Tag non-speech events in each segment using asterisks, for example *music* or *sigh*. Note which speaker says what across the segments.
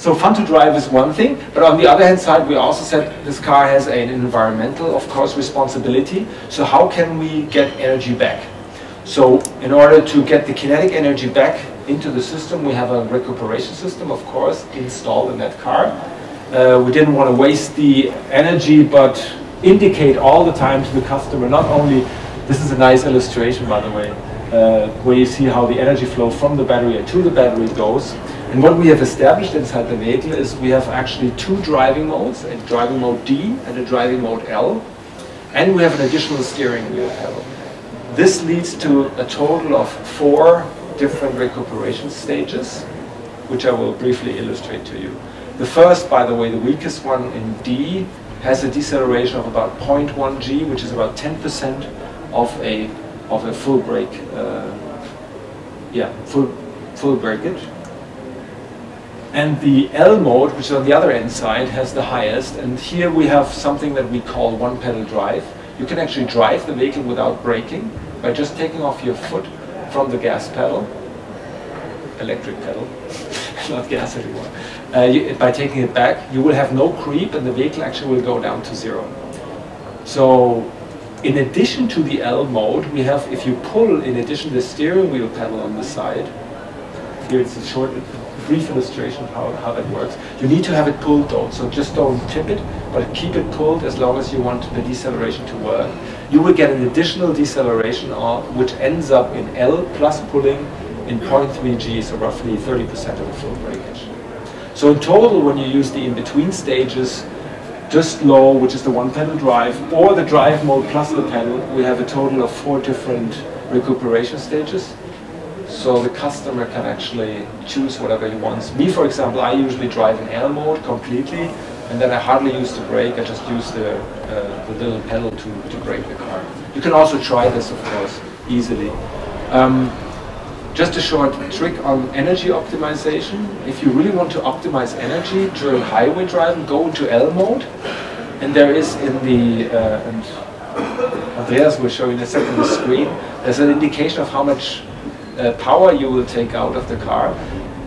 Speaker 1: so fun to drive is one thing, but on the other hand side, we also said this car has an environmental, of course, responsibility. So how can we get energy back? So in order to get the kinetic energy back into the system, we have a recuperation system, of course, installed in that car. Uh, we didn't want to waste the energy, but indicate all the time to the customer, not only, this is a nice illustration, by the way, uh, where you see how the energy flow from the battery to the battery goes. And what we have established inside the vehicle is we have actually two driving modes, a driving mode D and a driving mode L. And we have an additional steering wheel. This leads to a total of four different recuperation stages, which I will briefly illustrate to you. The first, by the way, the weakest one in D, has a deceleration of about 0.1 G, which is about 10% of a of a full brake, uh, yeah, full full breakage. And the L mode, which is on the other end side, has the highest. And here we have something that we call one pedal drive. You can actually drive the vehicle without braking by just taking off your foot from the gas pedal, electric pedal, *laughs* not gas anymore. Uh, you, by taking it back, you will have no creep and the vehicle actually will go down to zero. So in addition to the L mode, we have, if you pull, in addition the steering wheel pedal on the side, here it's a short, brief illustration of how, how that works. You need to have it pulled though, so just don't tip it, but keep it pulled as long as you want the deceleration to work. You will get an additional deceleration uh, which ends up in L plus pulling in 0.3 G, so roughly 30% of the full breakage. So in total, when you use the in-between stages, just low, which is the one pedal drive, or the drive mode plus the pedal, we have a total of four different recuperation stages so the customer can actually choose whatever he wants. Me, for example, I usually drive in L mode completely, and then I hardly use the brake, I just use the, uh, the little pedal to, to brake the car. You can also try this, of course, easily. Um, just a short trick on energy optimization. If you really want to optimize energy during highway driving, go into L mode, and there is in the, uh, and Andreas will show you in a second the screen, there's an indication of how much uh, power you will take out of the car.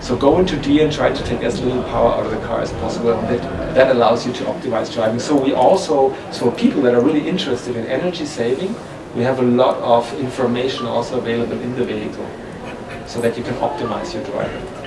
Speaker 1: So go into D and try to take as little power out of the car as possible. And that, that allows you to optimize driving. So we also, so people that are really interested in energy saving, we have a lot of information also available in the vehicle so that you can optimize your driving.